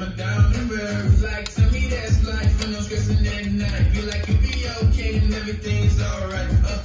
I'm. Like, me that's life when I'm stressing at night. Be like, you'll be okay and everything's alright. Uh